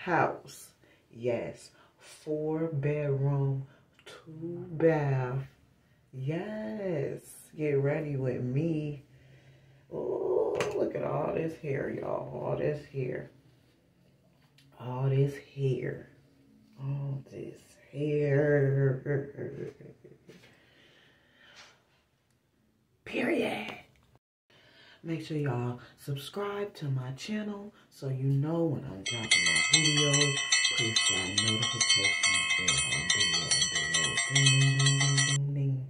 house. Yes, four bedroom, two bath. Yes, get ready with me. Oh, look at all this hair, y'all. All this hair. All this hair. All this hair. Period. Make sure y'all subscribe to my channel so you know when I'm dropping my videos. Push that notification bell.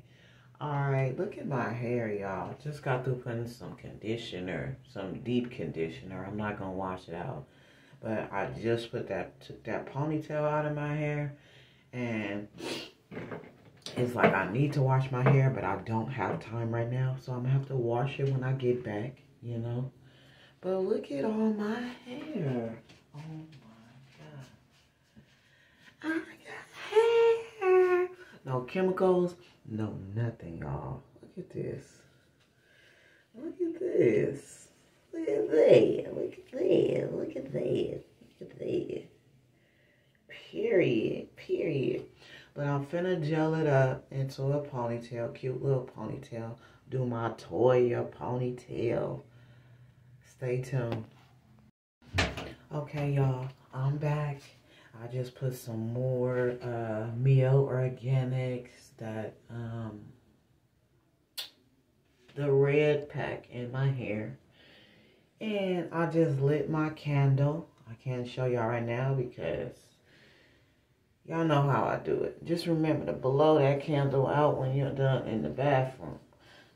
Alright, look at my hair, y'all. Just got through putting some conditioner, some deep conditioner. I'm not going to wash it out. But I just put that, took that ponytail out of my hair. And it's like I need to wash my hair, but I don't have time right now. So I'm going to have to wash it when I get back, you know. But look at all my hair. Oh my God. I got hair. No chemicals, no nothing, y'all. Look at this. Look at this. Look at that. Look at that. Look at that. Look at that. Period. Period. But I'm finna gel it up into a ponytail, cute little ponytail. Do my Toya ponytail. Stay tuned. Okay, y'all, I'm back. I just put some more uh, Mielle Organics, that, um, the red pack in my hair. And I just lit my candle. I can't show y'all right now because Y'all know how I do it. Just remember to blow that candle out when you're done in the bathroom.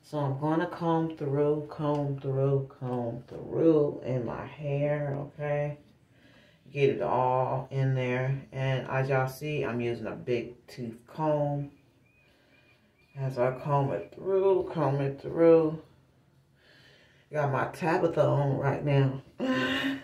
So I'm going to comb through, comb through, comb through in my hair, okay? Get it all in there. And as y'all see, I'm using a big tooth comb. As I comb it through, comb it through. Got my Tabitha on right now.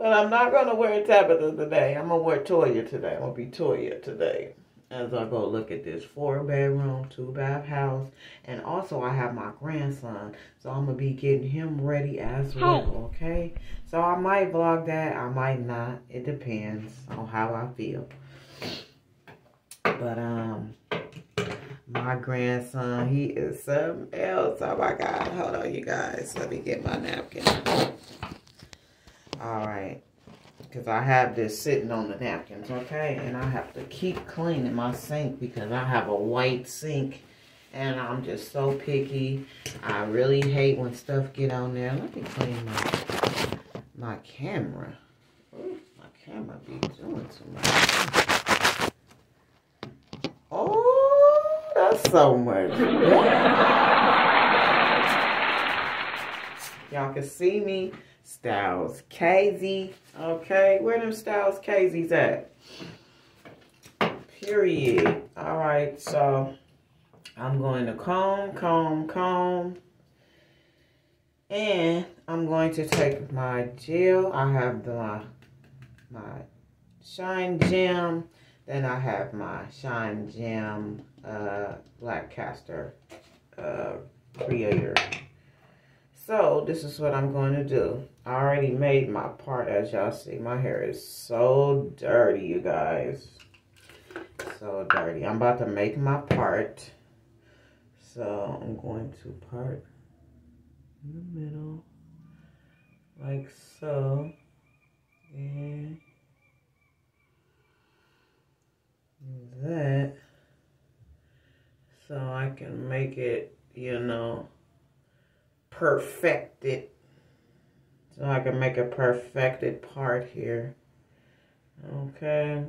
But I'm not going to wear Tabitha today. I'm going to wear Toya today. I'm going to be Toya today. As I go look at this four bedroom, two bath house. And also I have my grandson. So I'm going to be getting him ready as well. Okay. So I might vlog that. I might not. It depends on how I feel. But um, my grandson, he is something else. Oh my God. Hold on you guys. Let me get my napkin. All right. Because I have this sitting on the napkins, okay? And I have to keep cleaning my sink because I have a white sink. And I'm just so picky. I really hate when stuff get on there. Let me clean my, my camera. Ooh, my camera be doing too much. Oh, that's so much. Y'all can see me Styles KZ. Okay, where them Styles KZs at? Period. All right, so I'm going to comb, comb, comb. And I'm going to take my gel. I have the, my, my Shine 'n Jam. Then I have my Shine 'n Jam uh, Black Castor uh, Creator. So this is what I'm going to do. I already made my part as y'all see. My hair is so dirty, you guys. So dirty. I'm about to make my part. So I'm going to part in the middle. Like so. And that. So I can make it, you know, perfected. So I can make a perfected part here. Okay.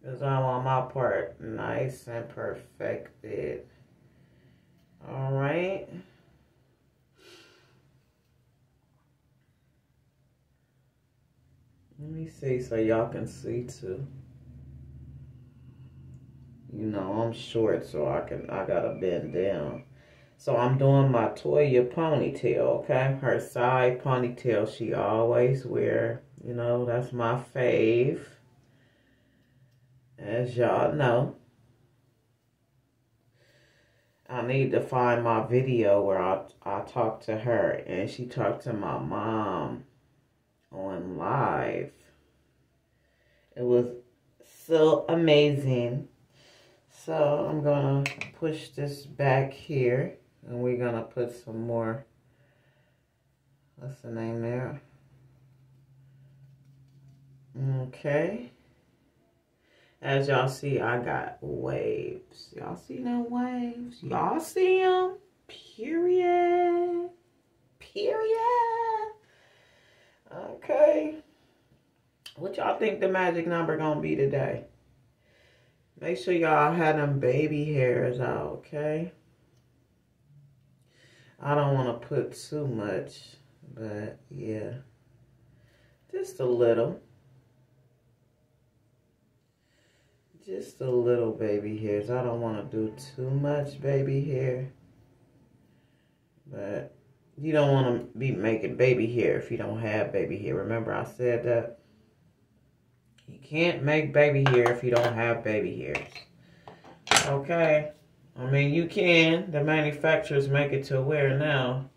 Because I want my part nice and perfected. Alright. Let me see so y'all can see too. You know, I'm short so I can I gotta bend down. So I'm doing my Toya ponytail, okay? Her side ponytail she always wear. You know, that's my fave. As y'all know. I need to find my video where I I talked to her and she talked to my mom on live. It was so amazing. So I'm gonna push this back here and we're gonna put some more what's the name there? Okay. As y'all see, I got waves. Y'all see them waves? Y'all see them? Period. Period. Okay. What y'all think the magic number gonna be today? Make sure y'all had them baby hairs out, okay? I don't want to put too much, but yeah. Just a little. Just a little baby hairs. I don't want to do too much baby hair. But you don't want to be making baby hair if you don't have baby hair. Remember I said that? You can't make baby hair if you don't have baby hairs. Okay? I mean, you can. The manufacturers make it to where now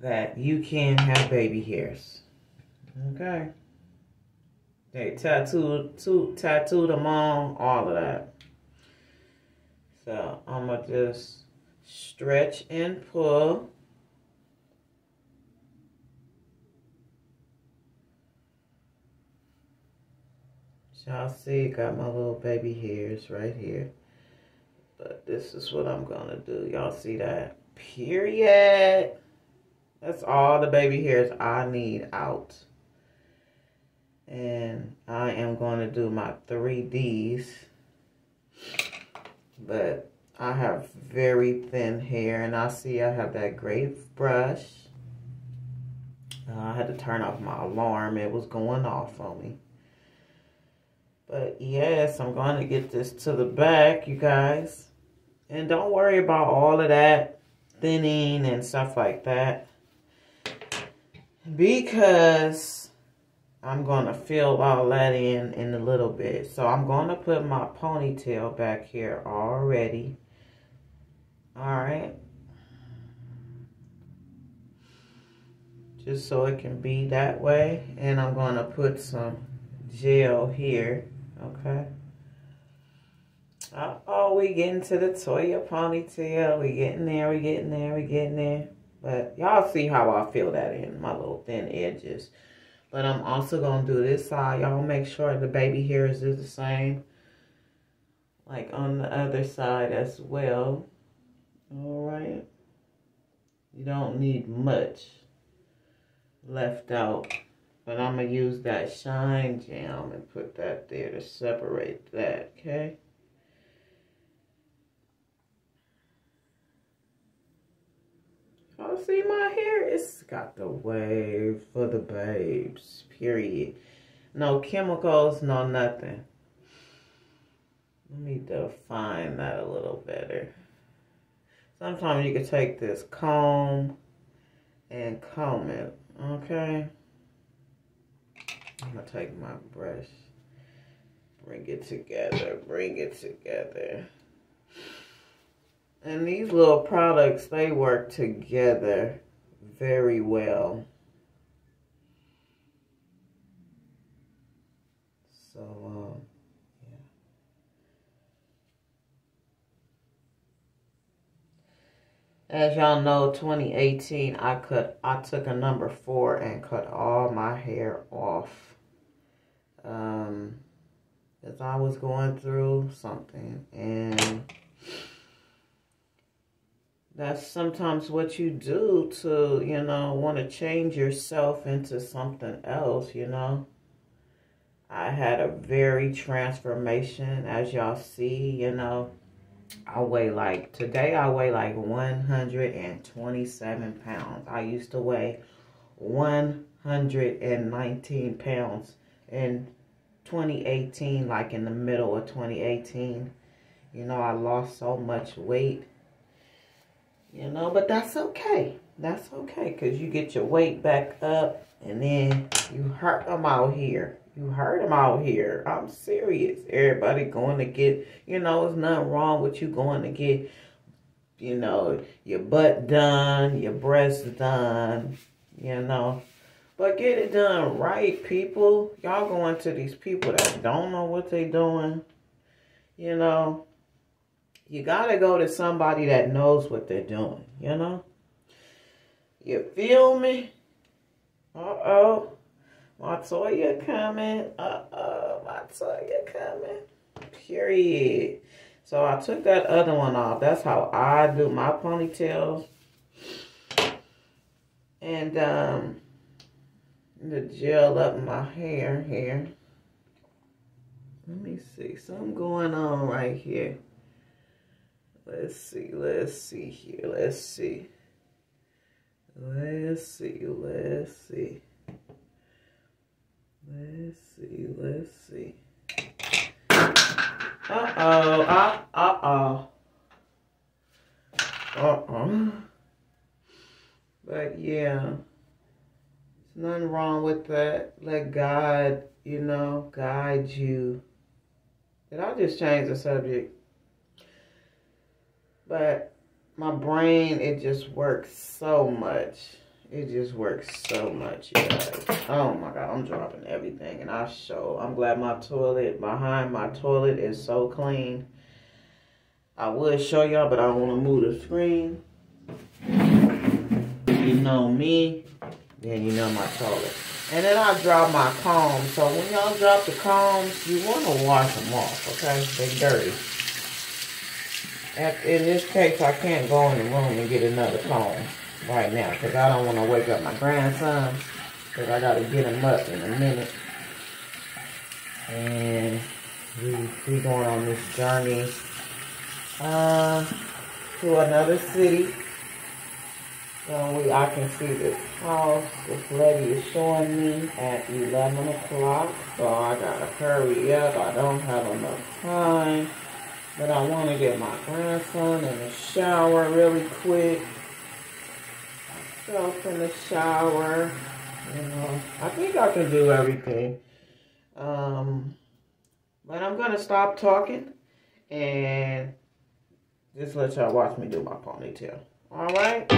that you can have baby hairs. Okay? They tattooed, to, tattooed them on, all of that. So I'm going to just stretch and pull. Y'all see, got my little baby hairs right here. But this is what I'm going to do. Y'all see that? Period. That's all the baby hairs I need out and I am going to do my 3Ds but I have very thin hair and I see I have that great brush uh, I had to turn off my alarm it was going off on me but yes I'm going to get this to the back you guys and don't worry about all of that thinning and stuff like that because I'm going to fill all that in in a little bit. So I'm going to put my ponytail back here already. Alright. Just so it can be that way. And I'm going to put some gel here. Okay. Uh oh, we getting to the Toya ponytail. We getting there, we getting there, we getting there. But y'all see how I feel that in my little thin edges. But I'm also going to do this side. Y'all make sure the baby hairs is the same. Like on the other side as well. Alright. You don't need much left out. But I'm going to use that Shine 'n Jam and put that there to separate that, okay? Oh, see my hair? It's got the wave for the babes, period. No chemicals, no nothing. Let me define that a little better. Sometimes you can take this comb and comb it, okay? I'm gonna take my brush, bring it together, bring it together. And these little products, they work together very well. So, um, yeah. As y'all know, 2018, I cut, I took a number four and cut all my hair off. Um, as I was going through something and that's sometimes what you do to, you know, want to change yourself into something else, you know. I had a very transformation, as y'all see, you know. I weigh like, today I weigh like 127 pounds. I used to weigh 119 pounds in 2018, like in the middle of 2018. You know, I lost so much weight you know, but that's okay. That's okay because you get your weight back up and then you hurt them out here. You heard them out here. I'm serious. Everybody going to get, you know, there's nothing wrong with you going to get, you know, your butt done, your breasts done, you know. But get it done right, people. Y'all going to these people that don't know what they doing. You know, you got to go to somebody that knows what they're doing, you know. You feel me? Uh-oh. My Toya coming. Uh-oh. My Toya coming. Period. So I took that other one off. That's how I do my ponytails. And um the gel up my hair here. Let me see. Something going on right here. Let's see. Let's see here. Let's see. Let's see. Let's see. Let's see. Let's see. Uh-oh. Uh, uh-oh. Uh-oh. But, yeah. Nothing wrong with that. Let God, you know, guide you. Did I just change the subject? But my brain, it just works so much. It just works so much, you guys. Oh my God, I'm dropping everything. And I show, I'm glad my toilet, behind my toilet is so clean. I would show y'all, but I don't want to move the screen. You know me, then you know my toilet. And then I drop my combs. So when y'all drop the combs, you want to wash them off, okay? They're dirty. in this case, I can't go in the room and get another comb right now because I don't want to wake up my grandson because I got to get him up in a minute. And we, we going on this journey uh, to another city. So we, I can see this house this lady is showing me at 11 o'clock. So I gotta hurry up. I don't have enough time. But I want to get my grandson in the shower really quick myself in the shower. You know, I think I can do everything. Um, but I'm going to stop talking and just let y'all watch me do my ponytail. All right?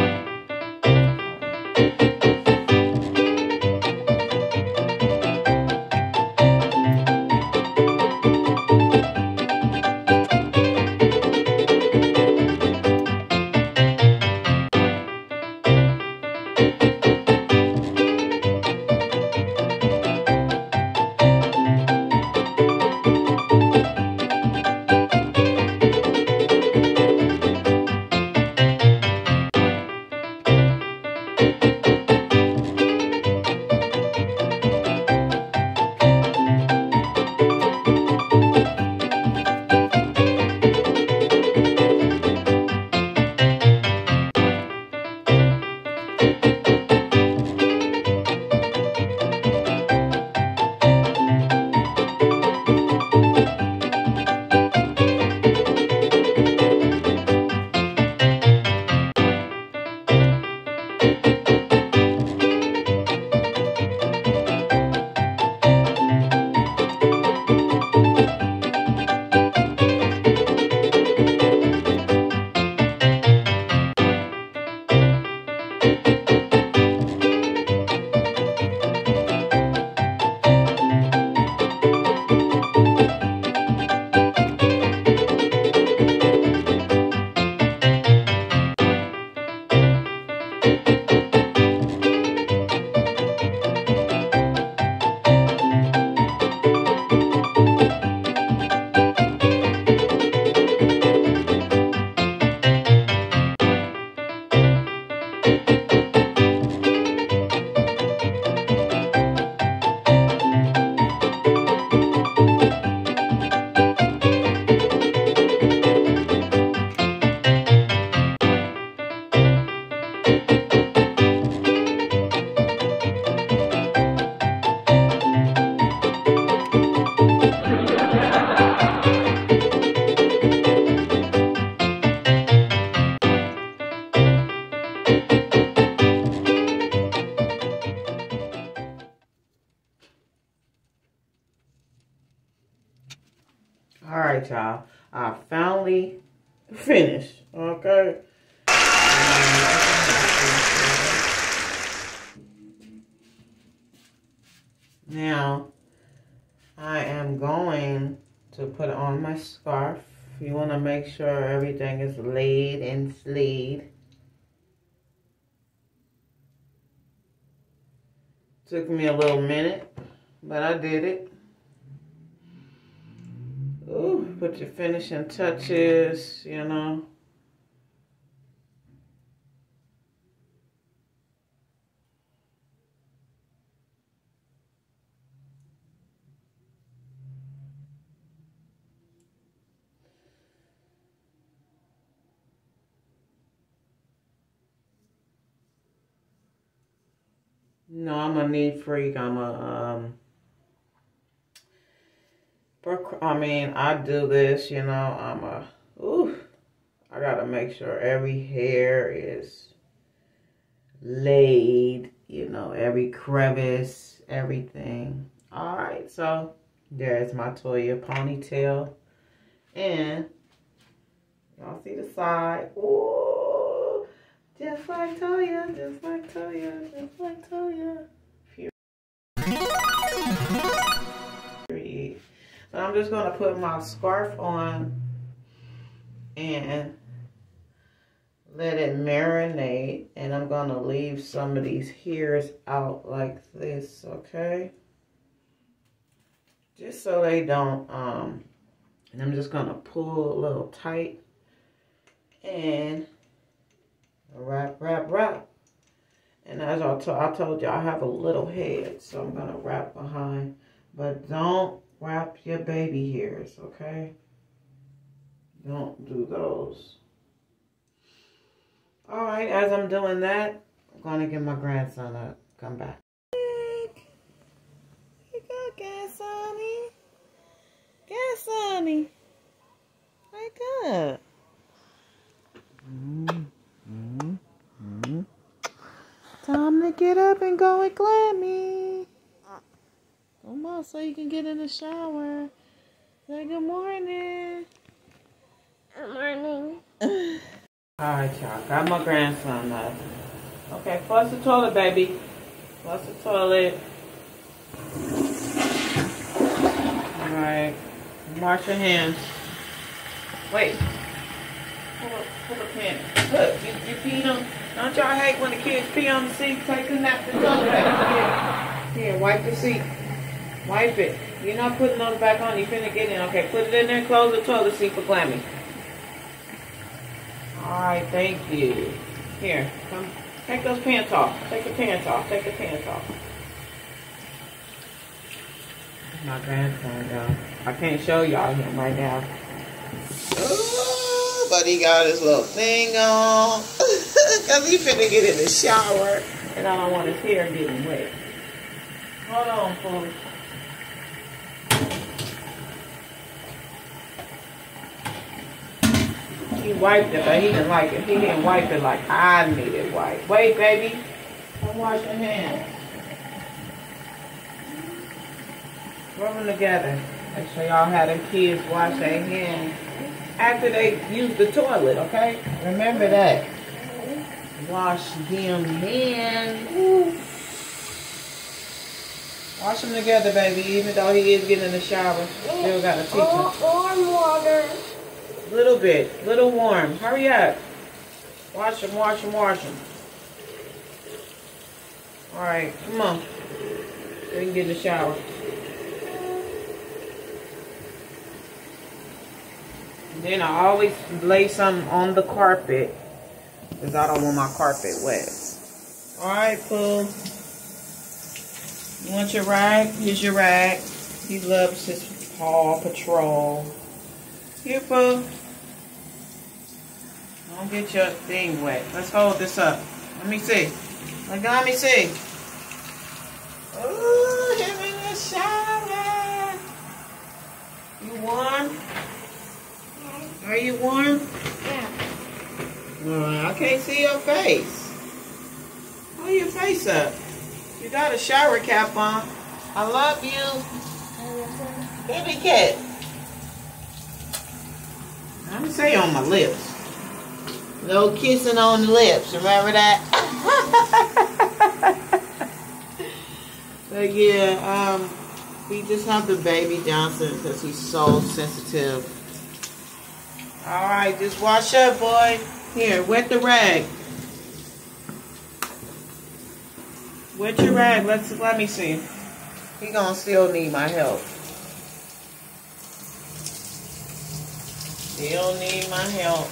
Scarf. You want to make sure everything is laid and sleeved. Took me a little minute, but I did it. Ooh, put your finishing touches, you know. No, I'm a neat freak. I'm a um I mean, I do this, you know, I'm a ooh, I gotta make sure every hair is laid, you know, every crevice, everything. All right, so there's my Toya ponytail. And y'all see the side. Ooh, just like Toya, just like Toya, just like Toya. So I'm just going to put my scarf on and let it marinate. And I'm going to leave some of these hairs out like this, okay? Just so they don't, um, and I'm just going to pull a little tight and wrap, wrap, wrap. And as I, I told you, I have a little head, so I'm going to wrap behind. But don't wrap your baby hairs, okay? Don't do those. All right, as I'm doing that, I'm going to get my grandson up. Come back. You go. Wake up. Mm -hmm. Mm -hmm. Time to get up and go with Glammy. Come on, so you can get in the shower. Say good morning. Good morning. All right, y'all. Got my grandson up. Okay, flush the toilet, baby. Flush the toilet. All right. Wash your hands. Wait. Pull up, pull up pants. Look, you, you peed on. Don't y'all hate when the kids pee on the seat? Take the napkin. Here, here, wipe the seat. Wipe it. You're not putting those back on. You're finna get in. Okay, put it in there. Close the toilet seat for Glammy. Alright, thank you. Here, come. Take those pants off. Take the pants off. Take the pants off. My grandson, y'all. I can't show y'all him right now. Ooh, but he got his little thing on. Because he finna get in the shower. And I don't want his hair getting wet. Hold on, folks. He wiped it, but he didn't like it. He didn't wipe it like I need it wiped. Wait, baby. Come wash your hands. Rub them together. Make sure y'all have them kids wash their hands after they use the toilet, okay? Remember that. Wash them hands. Wash them together, baby, even though he is getting in the shower. Still got to teach him. Oh, warm water. Little bit. Little warm. Hurry up. Wash them, wash them, wash them. Alright, come on. So we can get in the shower. And then I always lay some on the carpet. Because I don't want my carpet wet. Alright, Pooh. You want your rag? Here's your rag. He loves his Paw Patrol. Here, Pooh. Don't get your thing wet. Let's hold this up. Let me see. Let me see. Ooh, in the shower. You warm? Are you warm? Uh, I can't see your face. Hold your face up. You got a shower cap on. I love you. Baby cat. I'm gonna say on my lips. No kissing on the lips. Remember that? but yeah, um, we just have the baby Johnson because he's so sensitive. All right, just wash up, boy. Here, wet the rag. Wet your rag. Let's let me see. He gonna still need my help. Still need my help.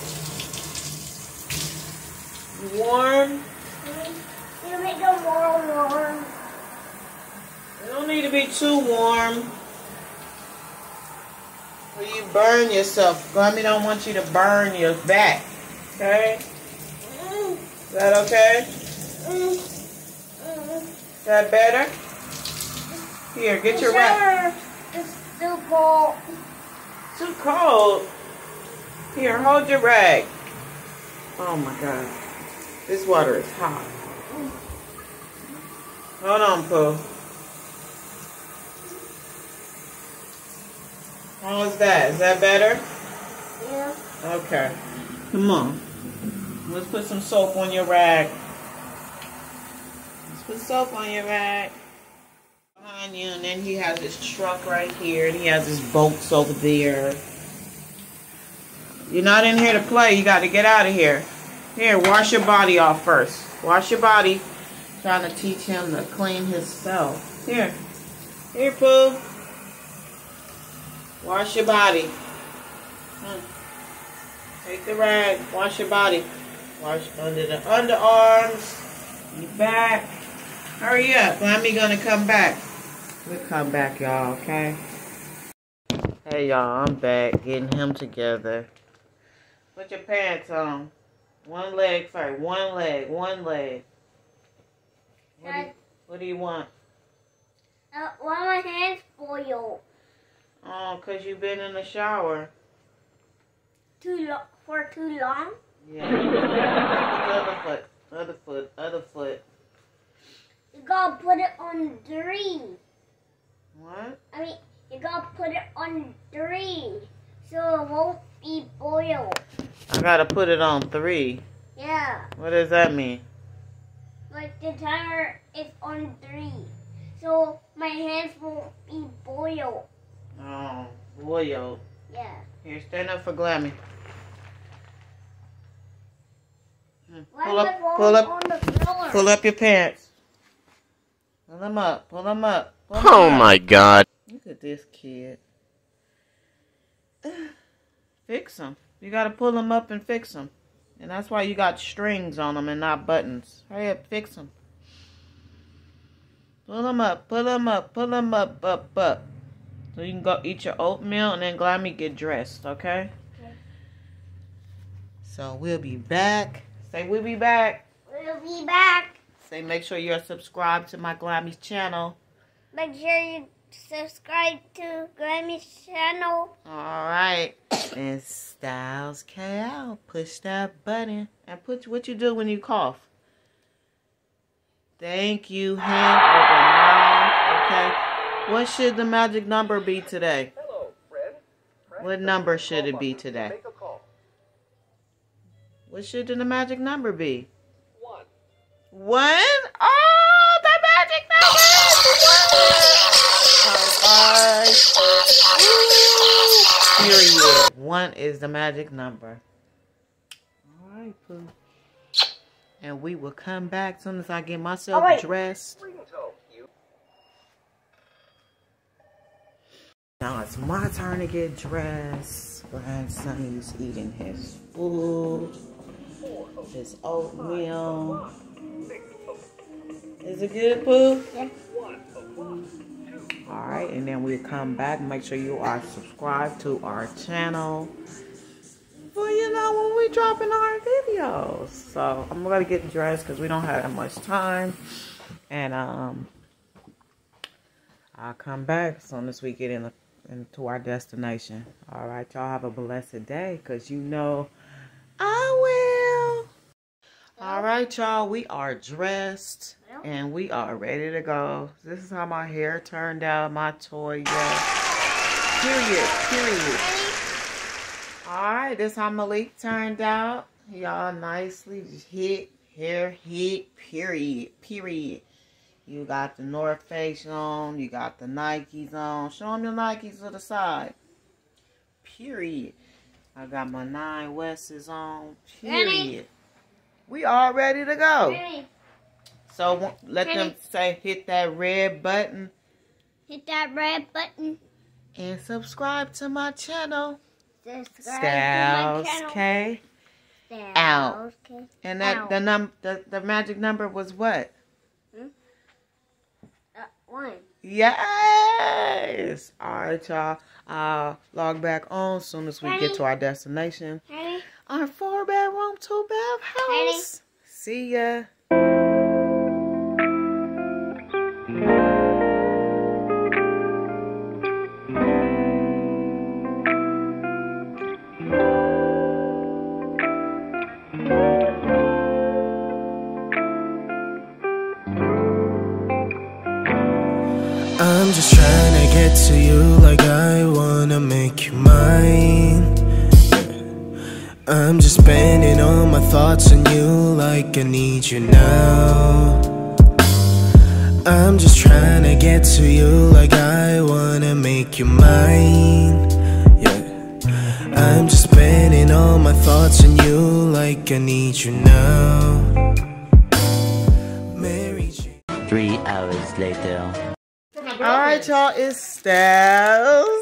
Warm. You make them more warm. It don't need to be too warm. Or you burn yourself. Gummy don't want you to burn your back. Okay? Is that okay? Is that better? Here, get your wrap. It's too cold. Too cold. Here, hold your rag. Oh my god. This water is hot. Hold on, Pooh. How is that? Is that better? Yeah. Okay. Come on. Let's put some soap on your rag. Let's put soap on your rag. Behind you, and then he has his truck right here, and he has his boats over there. You're not in here to play. You got to get out of here. Here, wash your body off first. Wash your body. Trying to teach him to clean himself. Here. Here, Pooh. Wash your body. Hmm. Take the rag. Wash your body. Wash under the underarms. Your back. Hurry up. Glammy gonna come back. We'll come back, y'all, okay? Hey, y'all. I'm back. Getting him together. Put your pants on. One leg sorry, One leg. One leg. What do you, what do you want? Uh, why my hands spoiled? Oh, because you've been in the shower. Too long for too long? Yeah. other foot. Other foot. Other foot. You gotta put it on three. What? I mean, you gotta put it on three, so it won't be boiled. I gotta put it on three. Yeah, What does that mean? like the timer is on three, so my hands won't be boiled. Oh, boyo. Yeah. Here, stand up for Glammy. Hmm, Why Pull up, pull up, on the floor? pull up your pants. Pull them up, pull them up. Pull 'em Oh up. my god. Look at this kid. Fix them. You gotta pull them up and fix them. And that's why you got strings on them and not buttons. Hurry up, fix them. Pull them up, pull them up, pull them up, up, up. So you can go eat your oatmeal and then Glammy get dressed, okay? Okay. So we'll be back. Say we'll be back. We'll be back. Say make sure you're subscribed to my Glammy's channel. Make sure you subscribe to Grammy's channel. Alright. And Styles KL. Push that button. And put what you do when you cough. Thank you, hand over mouth. Okay. What should the magic number be today? Hello, friend. What number should it be today? Make a call. What should the magic number be? One. One? Oh, the magic number is one. Period. One is the magic number. All right, Pooh. And we will come back as soon as I get myself All right. dressed. Ringtone. Now it's my turn to get dressed. Grandson is eating his food, his oatmeal. Is it good, Pooh? All right, and then we'll come back. Make sure you are subscribed to our channel. Well, you know when we dropping our videos. So I'm gonna get dressed because we don't have that much time, and um, I'll come back as soon as we get in the, into our destination. All right, y'all have a blessed day because you know I will. All right, y'all, we are dressed and we are ready to go. This is how my hair turned out, my toy, yeah. Period, period. Alright, this how Malik turned out. Y'all nicely hit, hair hit, period, period. You got the North Face on, you got the Nikes on. Show them your Nikes to the side. Period. I got my Nine Wests on. Period. Ready? We all ready to go. Ready? So let them say hit that red button Hit that red button. and subscribe to my channel. Subscribe Styles to my channel. K. Styles out. K. And that the num the, the magic number was what? Uh, one. Yes. All right, y'all. I'll log back on as soon as we Ready? get to our destination. Ready? Our four bedroom, two bath Ready? house. See ya. I'm just trying to get to you like I wanna make you I'm just spending all my thoughts on you like I need you now. I'm just trying to get to you like I wanna make you mine. Yeah. I'm just spending all my thoughts on you like I need you now. Mary Jane. Three hours later. All right, y'all. It's Styles K.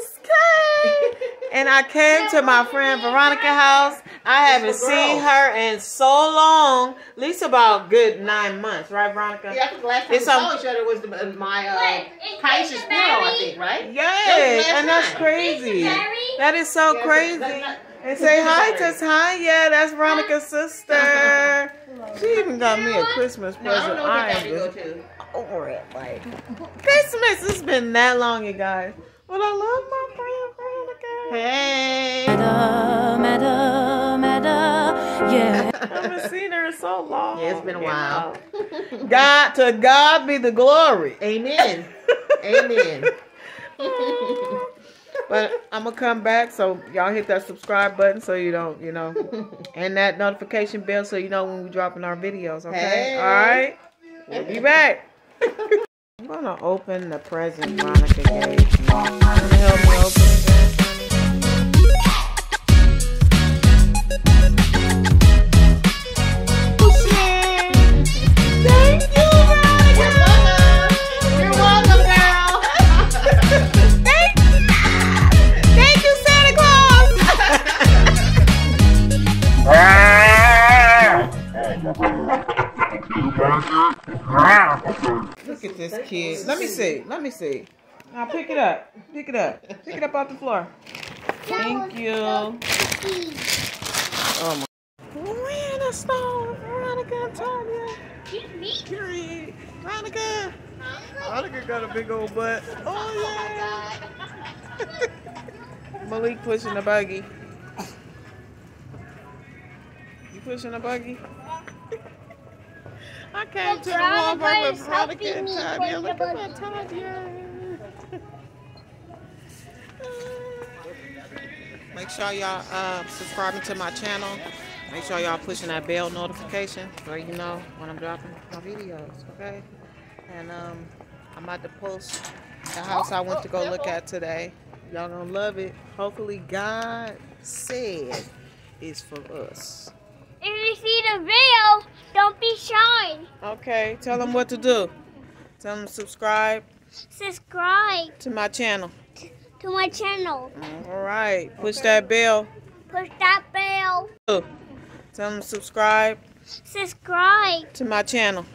And I came to my friend Veronica house. I haven't seen her in so long. At least about good nine months, right, Veronica? Yeah, I think last time It's we saw each other was the, uh, my uh, Wait, is Kaisha's funeral, I think, right? Yes, last and that's time. crazy. That is so Yeah, crazy. that's not- And say hi Barry. to Tanya. That's Veronica's sister. She even got me a Christmas No, I present. don't know what I that am to go just to. over it. Like Christmas. It's been that long, you guys. But I love my friend Veronica. Hey. Matter, matter, matter, yeah. I haven't seen her in so long. Yeah, it's been a you while. God to God be the glory. Amen. Amen. But I'm gonna come back, so y'all hit that subscribe button so you don't, you know, and that notification bell so you know when we dropping our videos. Okay, Hey. all right. We'll be back. I'm gonna open the present Monica gave me. You help me open at this kid. Let me see. Let me see. Now pick it up. Pick it up. Pick it up off the floor. Thank you. Oh my. We're in a storm. Veronica and Tanya. Period. Veronica. Veronica got a big old butt. Oh yeah. Malik pushing the buggy. You pushing the buggy? I came to the Walmart with Veronica and Tanya. Look at my. Tanya. Make sure y'all uh, subscribing to my channel. Make sure y'all pushing that bell notification so you know when I'm dropping my videos, okay? And um, I'm about to post the house I went to go look at today. Y'all gonna love it. Hopefully God said it's for us. If you see the video, don't be shy. Okay, tell them what to do. Tell them to subscribe Subscribe to my channel. to my channel. All right, push that bell. Push that bell. Tell them to subscribe Subscribe to my channel.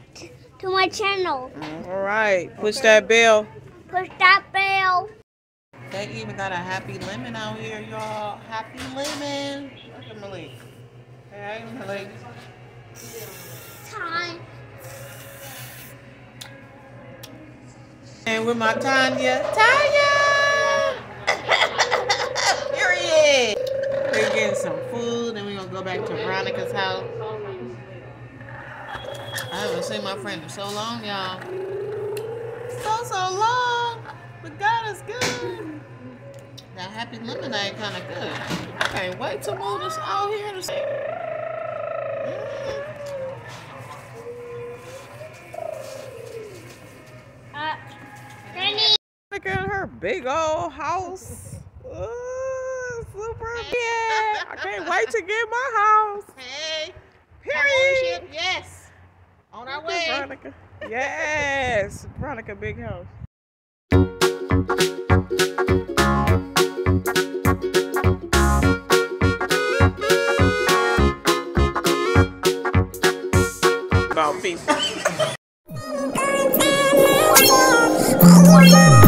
to my channel. All right, push that bell. Push that bell. They even got a happy lemon out here, y'all. Happy lemon. Look at Malik. Hey, Malik. Time. And with my Tanya. Tanya! Period. We're getting some food, and we're to go back to Veronica's house. I haven't seen my friend in so long, y'all. So, so long. But God is good. That happy lemonade kind of good. I can't wait to move this out here to see. big old house. Ooh, super yeah! I can't wait to get my house. Hey. Period. Yes. On our way. Veronica. Yes. Veronica, big house. About people.